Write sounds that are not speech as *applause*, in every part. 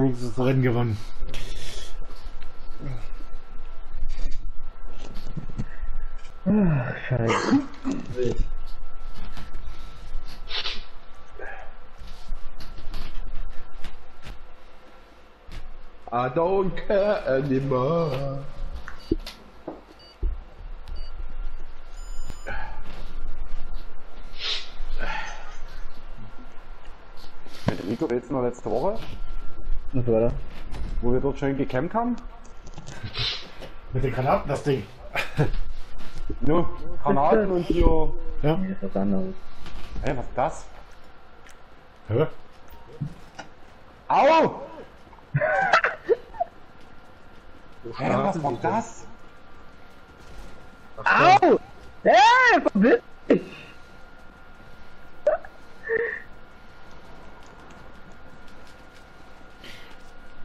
Wenigstens das Rennen gewonnen. Ah, scheiße. I don't care anymore. Mit Rico redest du noch letzte Woche, Was war da? wo wir dort schön gecampt haben. Mit den Granaten, das Ding. No, Granaten und hier. Ja. Nee, ist was anderes. Hä, was ist das? Hä? Au! Hä, was war das? So. Au! Äh, verbiss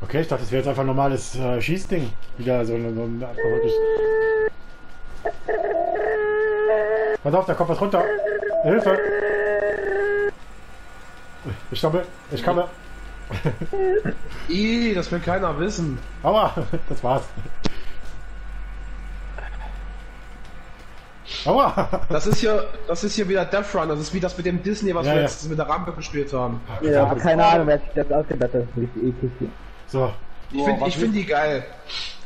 Okay, ich dachte, das wäre jetzt einfach ein normales äh, Schießding. Wieder so ein. So ein einfach wirklich. Pass auf, da kommt was runter. Hilfe! Ich stoppe, ich komme. *laughs* Ih, das will keiner wissen. Aua, das war's. Aua! Das ist hier, das ist hier wieder Death Run. Das ist wie das mit dem Disney, was Ja, wir ja. letztens mit der Rampe gespielt haben. Ja, aber keine Ahnung, wer sich das ausgedacht hat. So, Ich finde ich find die geil.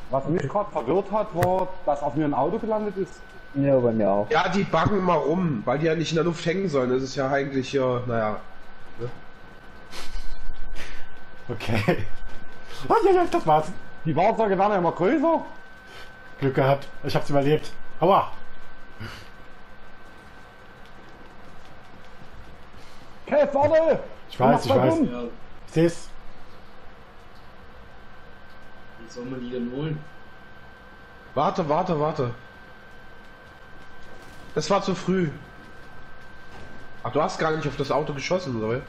Was mich gerade verwirrt hat, war, dass auf mir ein Auto gelandet ist. Ja, bei mir auch. Ja, die buggen immer rum, weil die ja nicht in der Luft hängen sollen. Das ist ja eigentlich hier, naja. okay. Oh, ja, ja, das war's. Die Fahrzeuge werden ja immer größer. Glück gehabt. Ich hab's überlebt. Aua! Okay, warte! Ich weiß, ich weiß. Ja, Ich seh's. Wie soll man die denn holen? Warte, warte, warte. Das war zu früh. Ach, du hast gar nicht auf das Auto geschossen, oder?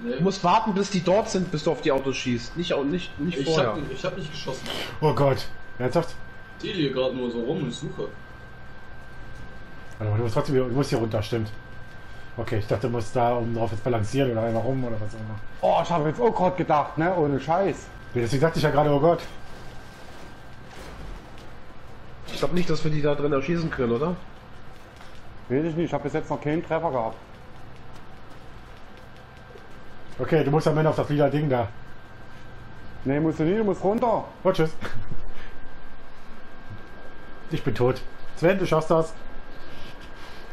Nee, Du musst warten, bis die dort sind, bis du auf die Autos schießt. Nicht, nicht, nicht ich, vorher. hab, ich hab nicht geschossen. Oh Gott. Ernsthaft? Ich stehe hier gerade nur so rum und suche. Warte mal, du musst trotzdem hier, du musst hier runter, stimmt. Okay, ich dachte, du musst da oben drauf jetzt balancieren oder einfach rum oder was auch immer. Oh, ich habe jetzt auch gerade gedacht, ne? Ohne Scheiß. Deswegen sagte ich ja gerade, oh Gott. Glaube nicht, dass wir die da drin erschießen können, oder? Weiß ich nicht, ich habe bis jetzt noch keinen Treffer gehabt. Okay, du musst am Ende auf das lila Ding da. Ne, musst du nicht, du musst runter. Oh, tschüss. Ich bin tot. Sven, du schaffst das.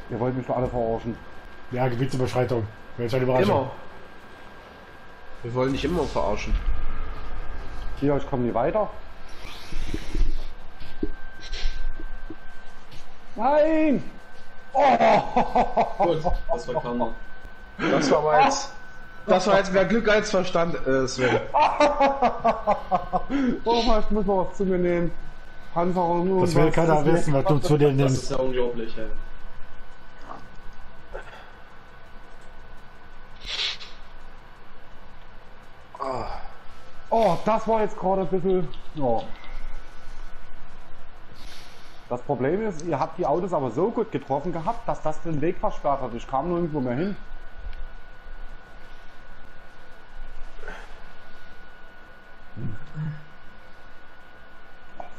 Ihr wollt mich doch alle verarschen. Ja, Gebietsüberschreitung. Welch eine Überraschung. Immer. Wir wollen nicht immer verarschen. Hier, ich komme nie weiter. Nein! Gut, das war Karma. Das war mal jetzt. Das war jetzt mehr Glück als Verstand, äh, Sven. Oh, ich muss mal was zu mir nehmen. Panzerung nur. Das will keiner wissen, was du zu dir Das nimmst. ist ja unglaublich, ey. Oh, das war jetzt gerade ein bisschen. Ja. Das Problem ist, ihr habt die Autos aber so gut getroffen gehabt, dass das den Weg versperrt hat. Ich kam nirgendwo mehr hin.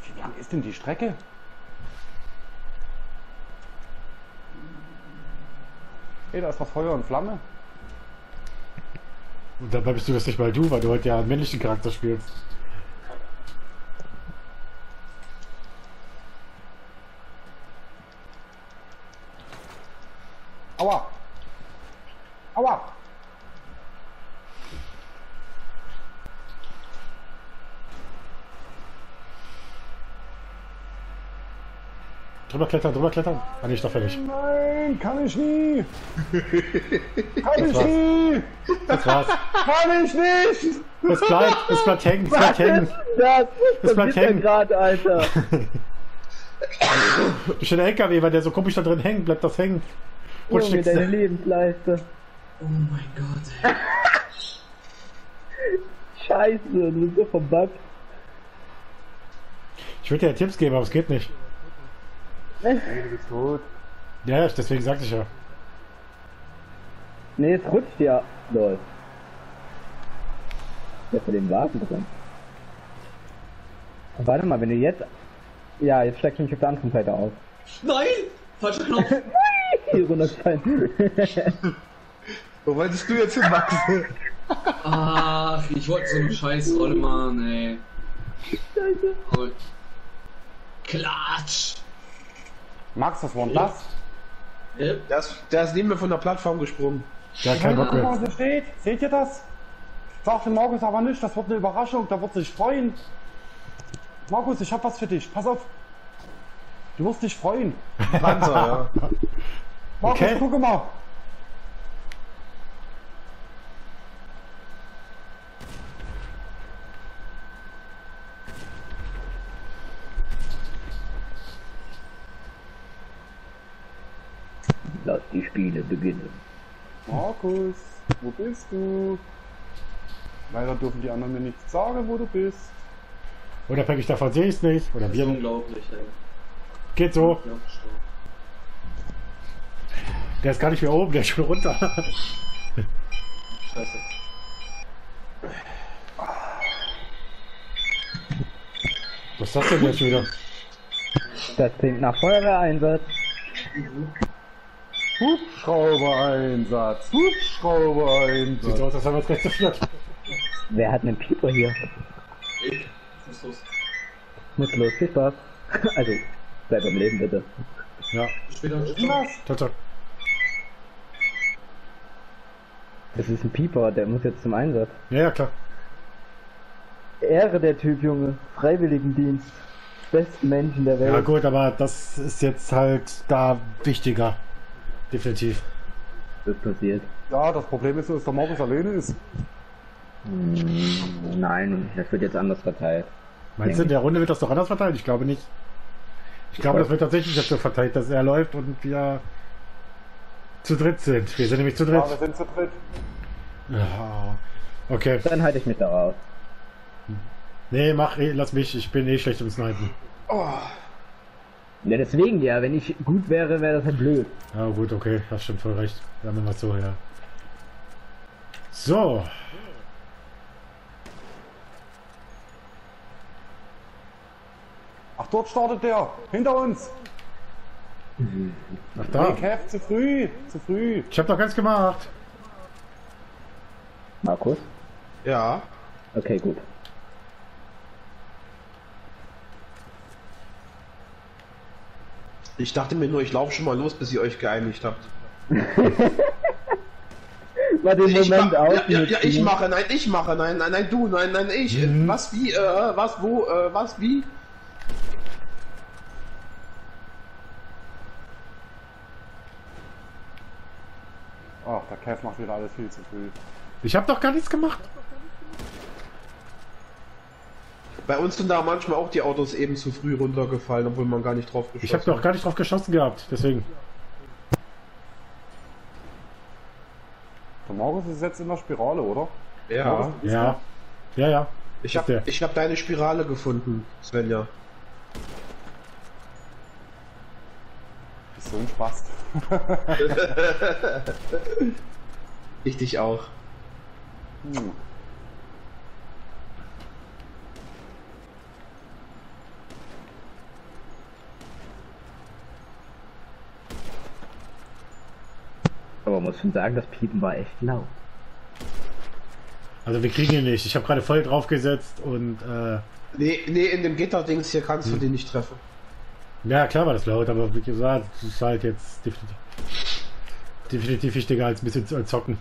Wie lang ist denn die Strecke? Ey, da ist das Feuer und Flamme. Und dabei bist du das nicht mal du, weil du heute ja einen männlichen Charakter spielst. Aua! Aua! Drüber klettern, drüber klettern. Ah, nee, ich doch fertig. Nein, kann ich nie! *laughs* Kann ich war's. nie! Das war's. *laughs* Kann ich nicht! Es bleibt, es bleibt hängen, es bleibt hängen. Das Das bleibt hängen. gerade, Alter. *laughs* Durch den LKW, weil der so komisch da drin hängt, bleibt das hängen. Junge, nix. deine Lebensleiste. Oh mein Gott. Scheiße, du bist so verbuggt. Ich würde dir ja Tipps geben, aber es geht nicht. Du bist tot. Ja, deswegen sagte ich ja. Nee, es rutscht ja. Lol. Der für den Wagen drin. Warte mal, wenn du jetzt. Ja, jetzt steigst du nicht auf der anderen Seite aus. Nein! Falscher Knopf! *laughs* Hier runterfallen. Wo wolltest du jetzt hin, Max? Ach, ich wollte so eine scheiß Rolle machen, ey. Scheiße. Klatsch! Max, was war denn das? Der ist, neben mir von der Plattform gesprungen. Der hat keinen Bock mehr. was da steht. Seht ihr das? Sag dem Markus aber nicht, das wird eine Überraschung, der wird sich freuen. Markus, ich hab was für dich. Pass auf. Du wirst dich freuen. Panzer, ja. Markus, Okay. guck mal. Lass beginnen. Markus, wo bist du? Leider dürfen die anderen mir nicht sagen, wo du bist. Unabhängig davon sehe ich es nicht. Oder das ist wir. unglaublich, ey. Geht so. Der ist gar nicht mehr oben, der ist schon runter. Scheiße. Was ist das denn jetzt wieder? Das klingt nach Feuerwehreinsatz. Hubschrauber-Einsatz. Sieht Hubschrauber-Einsatz. so aus, als haben wir gleich zu viert. Wer hat einen Pieper hier? Ich. Ist los? Muss los, viel Spaß. Also, bleib am Leben bitte. Ja, Später. Was? ciao, ciao. Das ist ein Pieper, der muss jetzt zum Einsatz. Ja, ja, klar. Ehre der Typ, Junge. Freiwilligendienst. Besten Menschen der Welt. Ja gut, aber das ist jetzt halt da wichtiger. Definitiv. Das passiert. Ja, das Problem ist, nur, dass der Markus alleine ist. Nein, das wird jetzt anders verteilt. Meinst du, in der Runde wird das doch anders verteilt? Ich glaube nicht. Ich glaube, das wird tatsächlich jetzt so verteilt, dass er läuft und wir zu dritt sind. Wir sind nämlich zu dritt. Ja, wir sind zu dritt. Ja. Okay. Dann halte ich mich da raus. Nee, mach eh, lass mich. Ich bin eh schlecht im Snipen. Ja, deswegen ja, wenn ich gut wäre, wäre das halt blöd. Ja gut, okay. Hast schon voll recht. Dann machen wir es so, ja. So. Ach, dort startet der. Hinter uns. Ach da. Hey, Kev, zu früh. Zu früh. Ich hab doch ganz gemacht. Markus? Ja. Okay, gut. Ich dachte mir nur, ich laufe schon mal los, bis ihr euch geeinigt habt. *laughs* War den Ich Moment auch ja, ja, ja, ich mache, nein, ich mache, nein, nein, nein, du, nein, nein, ich. Mhm. Was, wie, äh, was, wo, äh, was, wie? Ach, der Kev macht wieder alles viel zu früh. Ich hab doch gar nichts gemacht. Bei uns sind da manchmal auch die Autos eben zu früh runtergefallen, obwohl man gar nicht drauf geschossen Ich hab doch gar nicht drauf geschossen gehabt. Deswegen. Der Markus ist jetzt in der Spirale, oder? Ja. Ja. Ja, ja. Ich Ist der. hab, ich hab deine Spirale gefunden, Svenja. Ist so ein Spaß. *laughs* Ich dich auch. Hm. Aber man muss schon sagen, das Piepen war echt laut. Also wir kriegen ihn nicht. Ich habe gerade voll draufgesetzt und äh, Nee, nee, in dem Gitterdings hier kannst du den nicht treffen. ja klar war das laut, aber wie gesagt, es ist halt jetzt definitiv, definitiv wichtiger als ein bisschen zu zocken.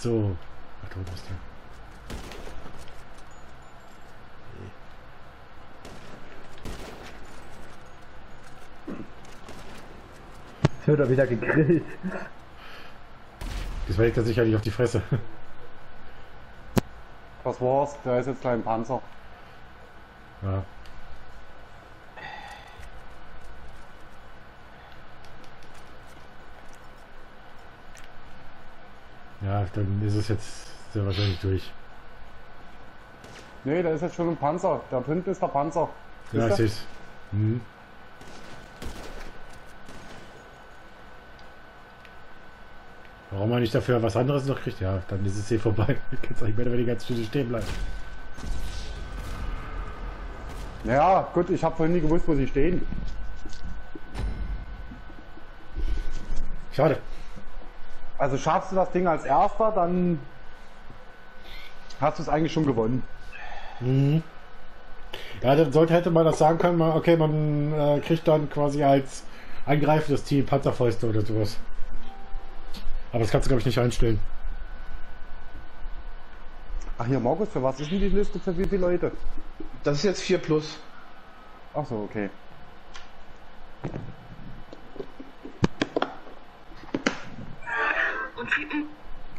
So. Du bist ja. Jetzt wird er wieder gegrillt. Das war jetzt sicherlich auf die Fresse. Das war's. Der ist jetzt gleich im Panzer. Ja. Ja, dann ist es jetzt sehr wahrscheinlich durch. Nee, der ist jetzt schon im Panzer. Da hinten ist der Panzer. Ja, ich seh's. Mhm. Warum man nicht dafür was anderes noch kriegt? Ja, dann ist es eh vorbei. *laughs* Kannst eigentlich mehr oder weniger ganz Stunde stehen bleiben. Ja, gut, ich habe vorhin nie gewusst, wo sie stehen. Schade. Also schaffst du das Ding als erster, dann hast du es eigentlich schon gewonnen. Mhm. Ja, dann sollte hätte man das sagen können, okay, man äh, kriegt dann quasi als angreifendes Team Panzerfäuste oder sowas. Aber das kannst du, glaube ich, nicht einstellen. Ach hier, Markus, für was ist denn die Liste für wie viele Leute? Das ist jetzt 4 plus. Ach so, okay.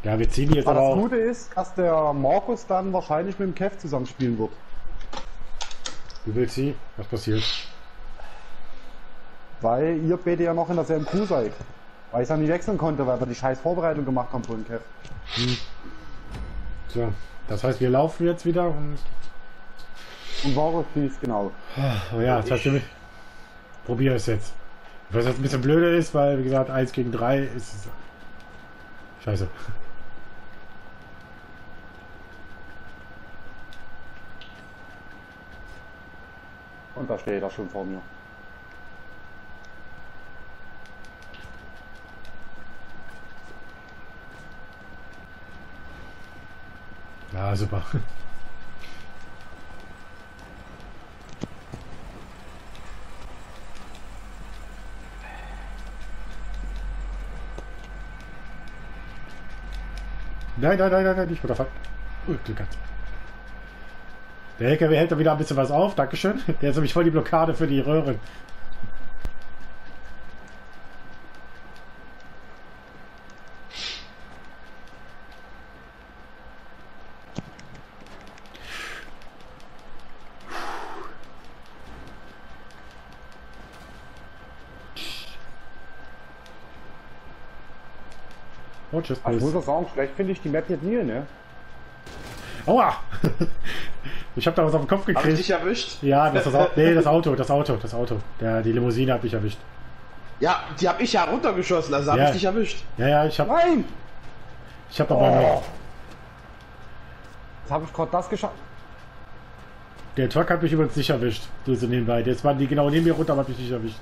Ja, wir ziehen jetzt Aber aber das. Gute ist, dass der Markus dann wahrscheinlich mit dem Kev zusammenspielen wird. Du willst sie? Was passiert? Weil ihr beide ja noch in derselben Crew seid. Weil ich ja nicht wechseln konnte, weil wir die scheiß Vorbereitung gemacht haben von Kev. So, das heißt, wir laufen jetzt wieder und. Und fließt genau. Oh ja, das heißt, wir probier es jetzt. Was jetzt ein bisschen blöder ist, weil, wie gesagt, 1 gegen 3 ist. Scheiße. Und da steht er schon vor mir. Ja, super. Nein, nein, nein, nein, nein, nicht runterfahren. Uh, Glück gehabt. Der LKW hält da wieder ein bisschen was auf, Dankeschön. Der ist nämlich voll die Blockade für die Röhren. Tschüss. Also ich muss auch sagen, schlecht finde ich die Map jetzt nie, ne? Aua! *laughs* Ich hab da was auf den Kopf Hab ich gekriegt. dich erwischt? Ja, das ist das Auto. Nee, das Auto, das Auto, das Auto. Der, die Limousine hat mich erwischt. Ja, die hab ich ja runtergeschossen, also hab Ja. ich dich erwischt. Ja, ja, ich hab, Nein! ich hab aber Oh. Jetzt habe ich gerade das geschafft. Der Truck hat mich übrigens nicht erwischt. Du so nebenbei. Jetzt waren die genau neben mir runter, aber hat mich nicht erwischt.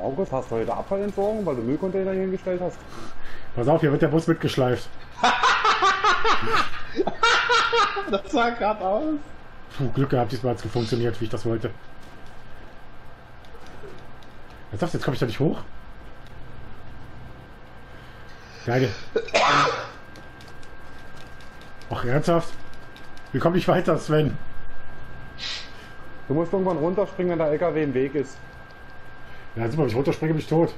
August, hast du heute Abfallentsorgung, weil du Müllcontainer hier hingestellt hast? *laughs* Pass auf, hier wird der Bus mitgeschleift. *laughs* Das sah grad aus. Puh, Glück gehabt, diesmal hat's funktioniert, wie ich das wollte. Jetzt sagst du, jetzt komme ich da nicht hoch. Geil. Ach, ernsthaft? Wir kommen nicht weiter, Sven. Du musst irgendwann runterspringen, wenn der LKW im Weg ist. Ja, super, wenn ich runterspringe, bin ich tot.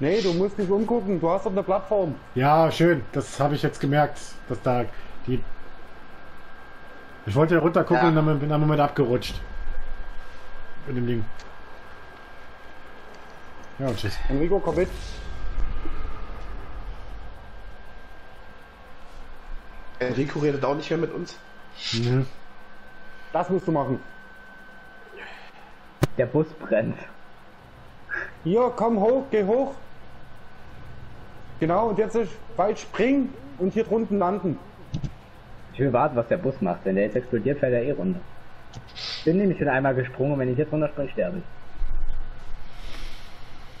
Nee, du musst dich umgucken, du hast doch eine Plattform. Ja, schön. Das habe ich jetzt gemerkt, dass da die. Ich wollte runter gucken Ja. und dann bin ich einen Moment abgerutscht. In dem Ding. Ja, und tschüss. Enrico, komm mit. Enrico redet auch nicht mehr mit uns. Mhm. Das musst du machen. Der Bus brennt. Hier, komm hoch, geh hoch. Genau, und jetzt ist weit springen und hier drunten landen. Ich will warten, was der Bus macht. Wenn der jetzt explodiert, fällt er eh runter. Bin nämlich schon einmal gesprungen und wenn ich jetzt runterspringe, sterbe ich.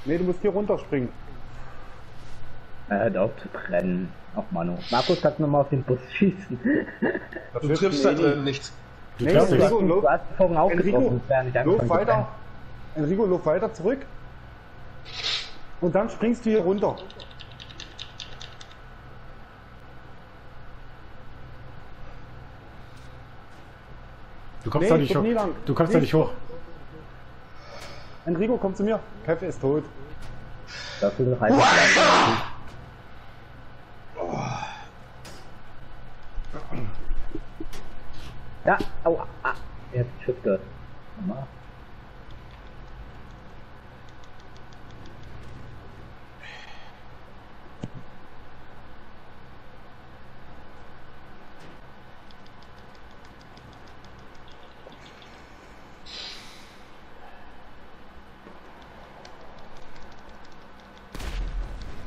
Nee, du musst hier runterspringen. Er hört auf zu brennen. Ach Manu. Markus kannst du nochmal auf den Bus schießen. Das Du wird triffst da eh drin nicht. nichts. Du Nee, du nichts. hast- Du hast vorhin auch Enrico, getroffen, nicht Lauf weiter. Enrico, lauf weiter zurück. Und dann springst du hier runter. Du kommst Nee, da nicht hoch. Du kommst da Nee. nicht hoch. Enrico, komm zu mir. Kev ist tot. Ist noch einfach. Ja, aua, ah, jetzt Schuss gehört. Nochmal.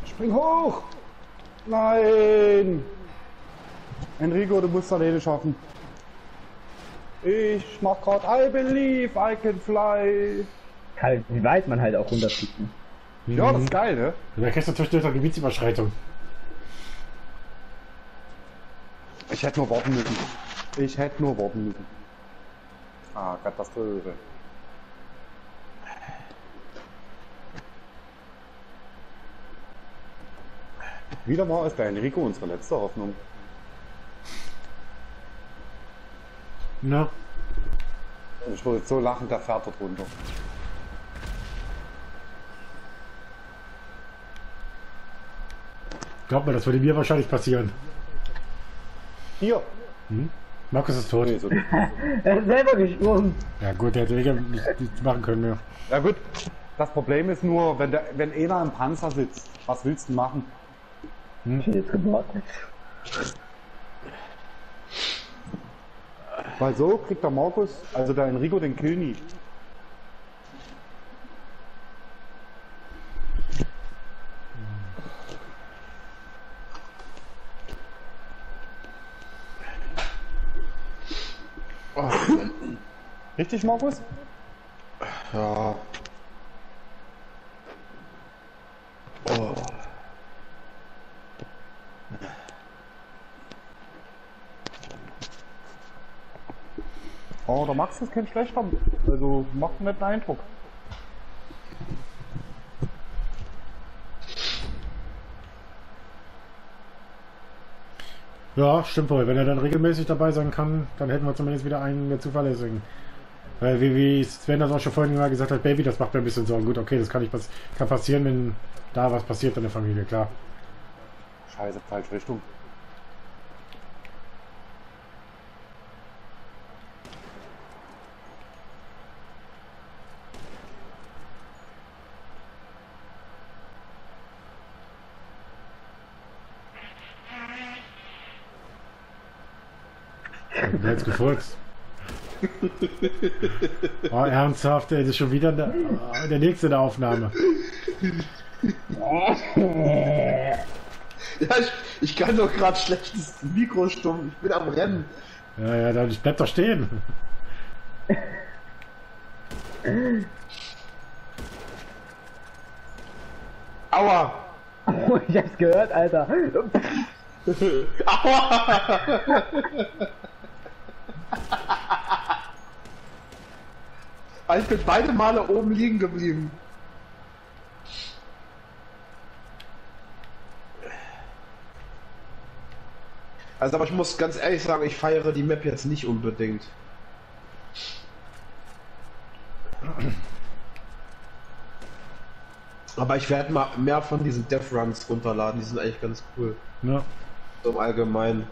Spring hoch! Nein! Enrico, du musst alleine schaffen. Ich mach grad I believe I can fly. Halt, wie weit man halt auch runterfliegt. Ne? Ja, das ist geil, ne? Da kriegst du natürlich durch eine Gebietsüberschreitung. Ich hätte nur warten müssen. Ich hätte nur warten müssen. Ah, Katastrophe. Wieder mal ist der Enrico unsere letzte Hoffnung. Na, Ich würde so lachen, der fährt dort runter. glaub mir, das würde mir wahrscheinlich passieren. Hier! Markus ist tot. Nee, so *laughs* Er ist selber gesprungen. Ja gut, der hätte Wege nicht, nicht machen können mehr. Ja gut, das Problem ist nur, wenn, der, wenn einer im Panzer sitzt, was willst du machen? Ich bin jetzt gewartet. Weil so kriegt der Markus, also der Enrico, den Kill nie. Oh, Richtig, Markus? ja. Der Max ist kein schlechter. Also macht einen netten Eindruck. Ja, stimmt wohl. Wenn er dann regelmäßig dabei sein kann, dann hätten wir zumindest wieder einen der zuverlässigen. Weil wie, wie Sven das auch schon vorhin mal gesagt hat, Baby, das macht mir ein bisschen Sorgen. Gut, okay, das kann nicht pass kann passieren, wenn da was passiert in der Familie, klar. Scheiße, falsche Richtung. Wer hat's gefurzt? Oh, ernsthaft, ey, das ist schon wieder der, oh, der nächste in der Aufnahme. Ja, ich, ich kann doch gerade schlechtes Mikro stumm. Ich bin am Rennen. Ja, ja, dann bleib doch stehen. Aua! Oh, ich hab's gehört, Alter. *laughs* Aua! Ah, ich bin beide Male oben liegen geblieben. Also, aber ich muss ganz ehrlich sagen, ich feiere die Map jetzt nicht unbedingt. Aber ich werde mal mehr von diesen Death Runs runterladen, die sind eigentlich ganz cool. Ja. So im Allgemeinen.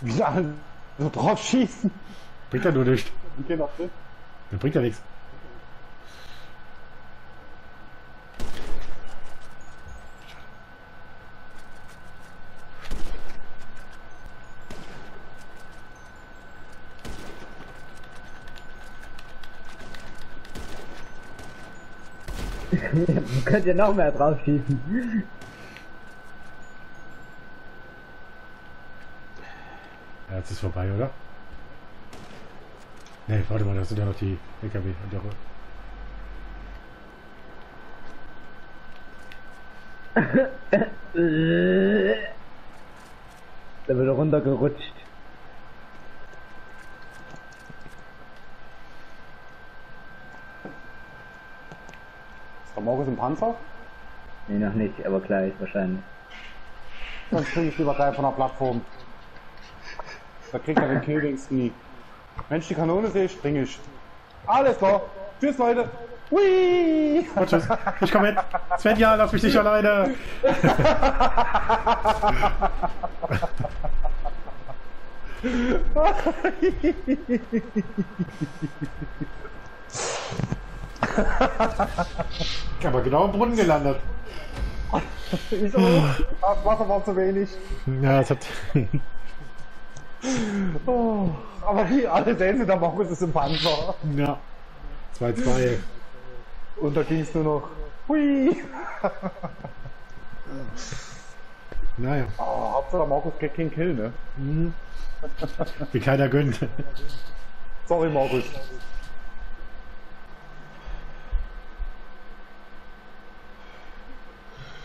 Wie alle so drauf schießen. Bringt ja nur nichts. Okay, noch drin. Das bringt ja nichts. *laughs* Könnt ihr noch mehr drauf schießen? Jetzt ist vorbei, oder? Nee, warte mal, das sind ja noch die LKW. Und der *laughs* Da wird er runtergerutscht. Ist der Markus im Panzer? Nee, noch nicht, aber gleich wahrscheinlich. Dann springe ich lieber gleich von der Plattform. Da kriegt er den Killdings nie. Wenn ich die Kanone sehe, springe ich. Alles klar. Tschüss, Leute. Hui! Oh, tschüss. Ich komme mit. Svenja, lass mich nicht alleine. Aber genau im Brunnen gelandet. Ich auch. Das Wasser war zu wenig. Ja, es hat. Oh, aber wie alle sehen Sie, der Markus ist im Panzer. Ja. 2-2. Und da ging es nur noch. Hui! Naja. Oh, Hauptsache der Markus kriegt keinen Kill, ne? Hm. Wie keiner gönnt. Sorry, Markus.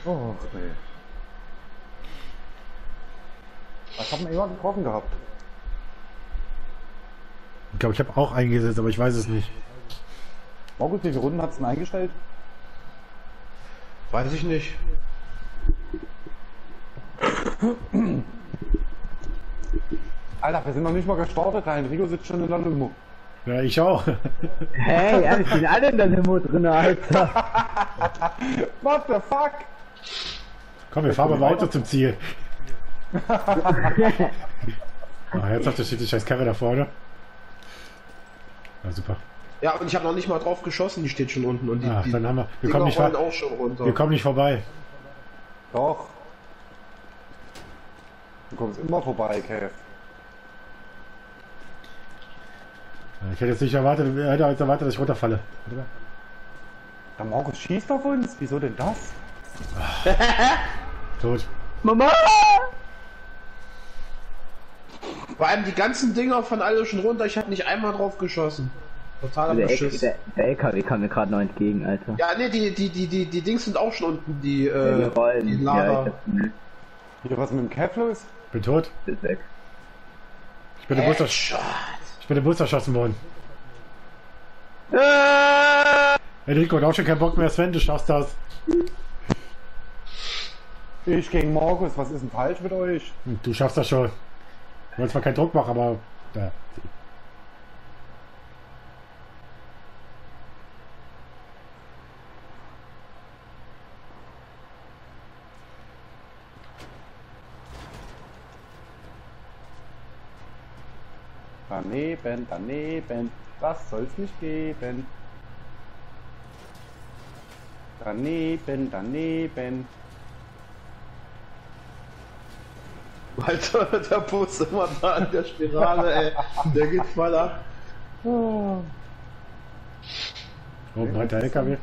Oh, nee. Ich habe immer getroffen gehabt. Ich glaube, ich habe auch eingesetzt, aber ich weiß es nicht. Markus, wie viele Runden hat es denn eingestellt? Weiß ich nicht. Alter, wir sind noch nicht mal gestartet, der Enrico sitzt schon in der Limo. Ja, ich auch. Hey, ja, die sind alle in der Limo drin, Alter. *laughs* What the fuck? Komm, wir fahren mal weiter zum Ziel. *laughs* Ah, herzhaft, steht die scheiß Karre da vorne. Ja, super. Ja, und ich habe noch nicht mal drauf geschossen, die steht schon unten. Und die, Ah, die dann haben wir. Wir Dinger kommen nicht, auch schon runter. wir kommen nicht vorbei. Doch. Du kommst immer vorbei, Kev. Ich hätte jetzt nicht erwartet, ich hätte jetzt erwartet, dass ich runterfalle. Warte mal. Der Markus schießt auf uns? Wieso denn das? *laughs* Tot. Mama! Vor allem die ganzen Dinger von alle schon runter, ich habe nicht einmal drauf geschossen. Totaler Der, Beschiss. der, der LKW kam mir gerade noch entgegen, Alter. Ja, ne, die, die, die, die, die Dings sind auch schon unten, die, Ja, äh, die rollen. die Ja, ich Lava. hab gemerkt, Wieder was mit dem Kev los? Bin tot. ist weg. Ich bin im Bus, ersch- ich bin im Bus erschossen worden. Enrico, du hast schon keinen Bock mehr, Sven, du schaffst das. Ich gegen Markus, was ist denn falsch mit euch? Hm, Du schaffst das schon. Ich wollte zwar keinen Druck machen, aber. Ja. Daneben, daneben, das soll's nicht geben. Daneben, daneben. Alter, der Bus immer da an der Spirale, ey. Der geht voll ab. Oh. Oben halt der LKW.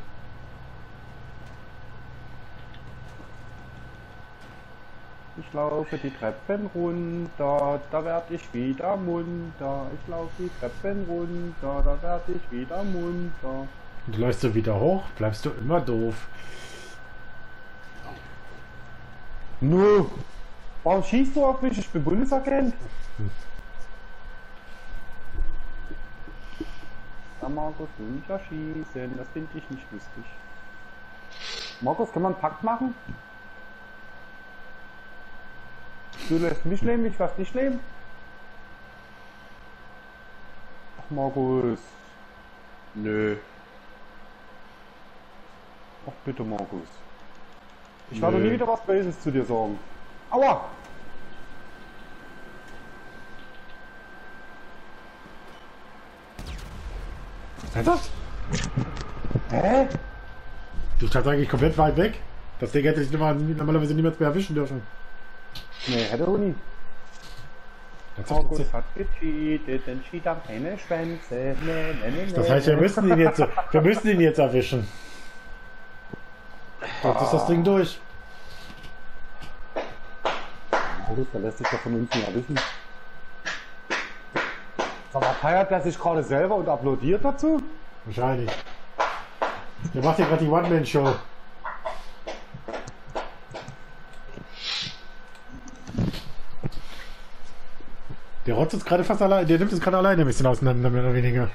Ich laufe die Treppen runter, da werd ich wieder munter. Ich laufe die Treppen runter, da werd ich wieder munter. Und du läufst so wieder hoch, bleibst du immer doof. Nö. Warum schießt du auf mich? Ich bin Bundesagent. Da Markus will mich erschießen, das finde ich nicht lustig. Markus, kann man einen Pakt machen? Du lässt mich leben, ich lass dich leben. Ach, Markus. Nö. Ach, bitte, Markus. Ich werde nie wieder was Böses zu dir sagen. Aua! Ernsthaft? Hä? Du standst eigentlich komplett weit weg. Das Ding hätte ich normal- normalerweise niemals mehr erwischen dürfen. Nee, hätte er nie. Markus hat gecheatet, denn cheat am keine Schwänze. Nee, nee, nee, Das heißt, wir müssen ihn jetzt, wir müssen ihn jetzt erwischen. Jetzt ist das Ding durch. Markus, da lässt sich doch von uns nicht erwischen. Sag mal, feiert er sich gerade selber und applaudiert dazu? Wahrscheinlich. Der macht hier gerade die One-Man-Show. Der rotzt jetzt gerade fast allein, der nimmt es gerade alleine ein bisschen auseinander, mehr oder weniger.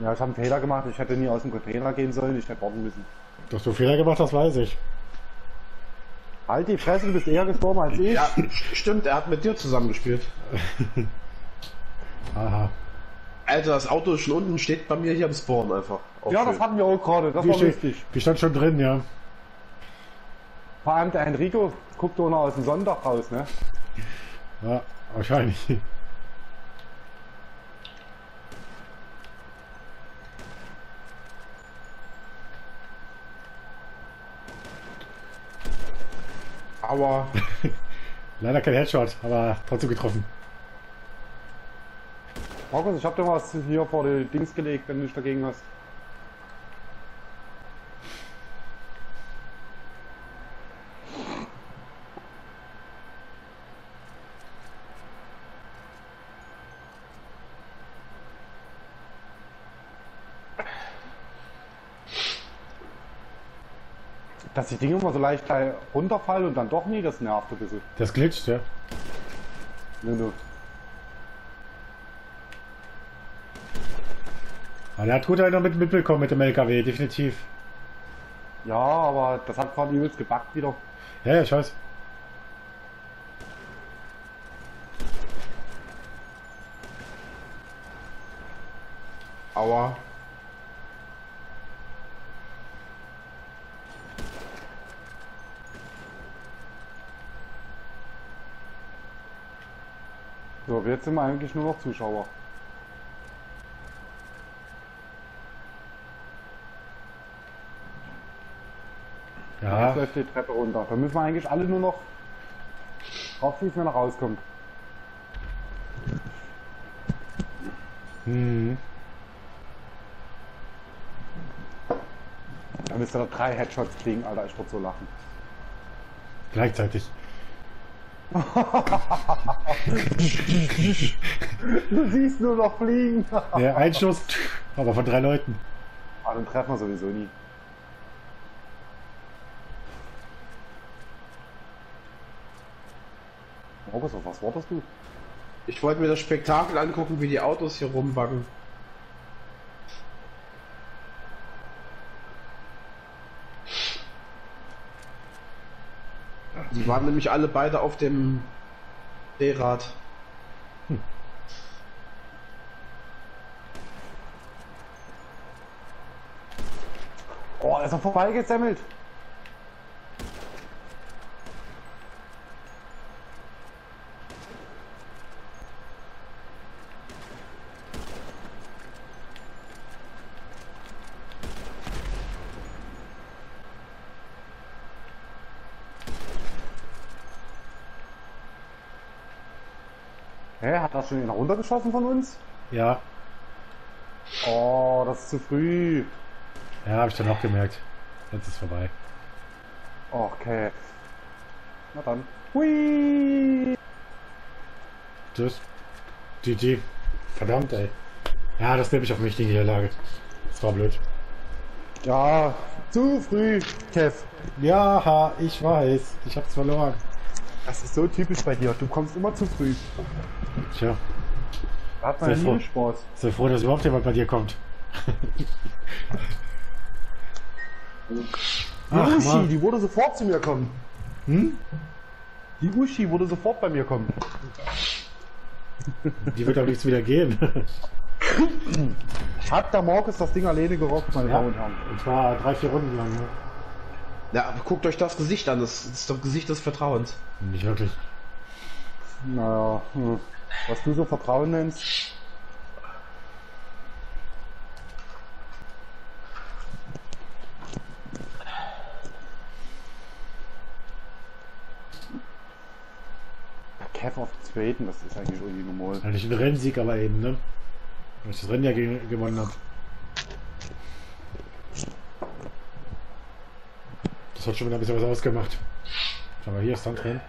Ja, ich habe einen Fehler gemacht. Ich hätte nie aus dem Container gehen sollen. Ich hätte warten müssen. Dass du Fehler gemacht hast, weiß ich. Halt die Fresse, du bist eher gestorben als ich. Ja, stimmt, er hat mit dir zusammengespielt. *laughs* Aha. Alter, das Auto ist schon unten, steht bei mir hier am Spawn einfach. Auch Ja, schön. das hatten wir auch gerade. Das Wie war steht, lustig. wie stand schon drin, ja. Vor allem der Enrico guckt doch noch aus dem Sonntag raus, ne? Ja, wahrscheinlich. Aua. *laughs* Leider kein Headshot, aber trotzdem getroffen. Markus, ich hab dir was hier vor die Dings gelegt, wenn du dich dagegen hast. Dass die Dinge immer so leicht runterfallen und dann doch nie, das nervt ein bisschen. Das glitscht, ja. Nö, nö. Aber der hat gut einer mit mitbekommen mit dem LKW, definitiv. Ja, aber das hat gerade übelst gebackt wieder. Ja, ja, ich weiß. Aua. So, jetzt sind wir eigentlich nur noch Zuschauer. Jetzt Ja, läuft die Treppe runter. Da müssen wir eigentlich alle nur noch drauf schießen, wenn er rauskommt. hm. Da müsste er drei Headshots kriegen, Alter. Ich würde so lachen. gleichzeitig. Du siehst nur noch fliegen. Der Einschuss, aber von drei Leuten. ah, dann treffen wir sowieso nie. Auf was wartest du? Ich wollte mir das Spektakel angucken, wie die Autos hier rumbacken. Die waren nämlich alle beide auf dem D-Rad. Oh, ist er vorbeigesemmelt. Hä, hat das schon jemand runtergeschossen von uns? Ja, Oh, das ist zu früh. ja, habe ich dann auch gemerkt. Jetzt ist vorbei. Okay. Na dann. Hui! Tschüss. GG. Verdammt, ey. Ja, das nehme ich auf mich, die Niederlage. Das war blöd. Ja, zu früh, Kev. Ja, ich weiß. Ich hab's verloren. Das ist so typisch bei dir. Du kommst immer zu früh. Tja, hat man Sehr froh. Spaß. sei froh, dass überhaupt jemand bei dir kommt. Die Ach, Uschi, Mann. die würde sofort zu mir kommen. Hm? Die Uschi würde sofort bei mir kommen. Die wird aber nichts wieder gehen. Hat der Markus das Ding alleine gerockt, meine Ja. Damen und Herren. Und zwar drei, vier Runden lang. Ne? Ja, aber guckt euch das Gesicht an, das ist das Gesicht des Vertrauens. Nicht wirklich. Naja, hm. Was du so Vertrauen nennst. Kev auf zweiten, das ist eigentlich irgendwie normal. Ja, nicht ein Rennsieg, aber eben, ne? Weil ich das Rennen ja ge gewonnen habe. Das hat schon wieder ein bisschen was ausgemacht. Mal, hier ist Sandrennen.